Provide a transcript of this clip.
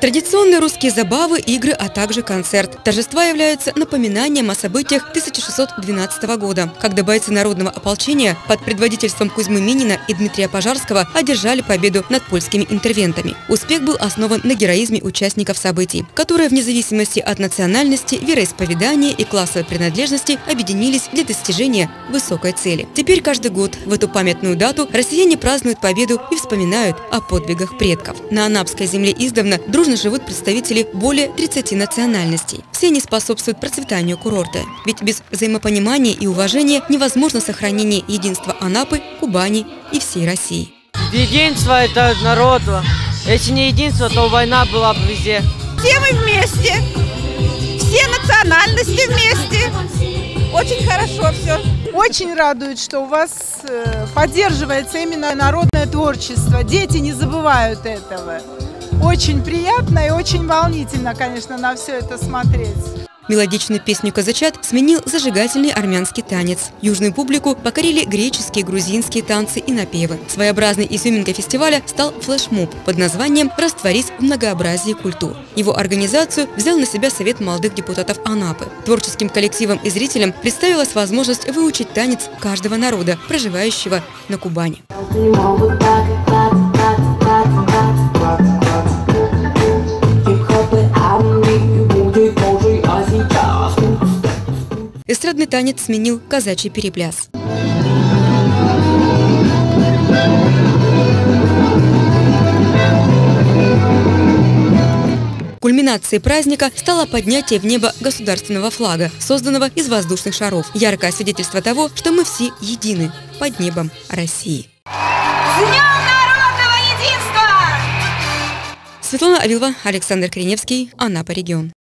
Традиционные русские забавы, игры, а также концерт. Торжества являются напоминанием о событиях 1612 года, когда бойцы народного ополчения под предводительством Кузьмы Минина и Дмитрия Пожарского одержали победу над польскими интервентами. Успех был основан на героизме участников событий, которые вне зависимости от национальности, вероисповедания и классовой принадлежности объединились для достижения высокой цели. Теперь каждый год в эту памятную дату россияне празднуют победу и вспоминают о подвигах предков. На Анапской земле издавна дружно дружно живут представители более 30 национальностей. Все они способствуют процветанию курорта. Ведь без взаимопонимания и уважения невозможно сохранение единства Анапы, Кубани и всей России. Единство – это народ. Если не единство, то война была бы везде. Все мы вместе, все национальности вместе. Очень хорошо все. Очень радует, что у вас э, поддерживается именно народное творчество. Дети не забывают этого. Очень приятно и очень волнительно, конечно, на все это смотреть. Мелодичную песню «Казачат» сменил зажигательный армянский танец. Южную публику покорили греческие, грузинские танцы и напевы. Своеобразной изюминкой фестиваля стал флешмоб под названием «Растворись в многообразии культур». Его организацию взял на себя Совет молодых депутатов Анапы. Творческим коллективам и зрителям представилась возможность выучить танец каждого народа, проживающего на Кубани. Эстрадный танец сменил казачий перепляс. Кульминацией праздника стало поднятие в небо государственного флага, созданного из воздушных шаров. Яркое свидетельство того, что мы все едины под небом России. Светлана Авилова, Александр Криневский, Анапа регион.